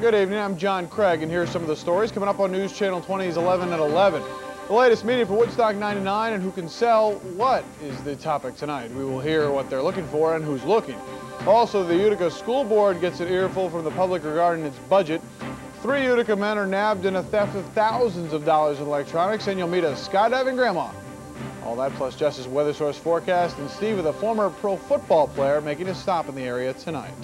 Good evening, I'm John Craig, and here are some of the stories coming up on News Channel 20's 11 at 11. The latest meeting for Woodstock 99 and who can sell what is the topic tonight. We will hear what they're looking for and who's looking. Also, the Utica School Board gets an earful from the public regarding its budget. Three Utica men are nabbed in a theft of thousands of dollars in electronics, and you'll meet a skydiving grandma. All that plus Justice weather source forecast and Steve, with a former pro football player, making a stop in the area tonight.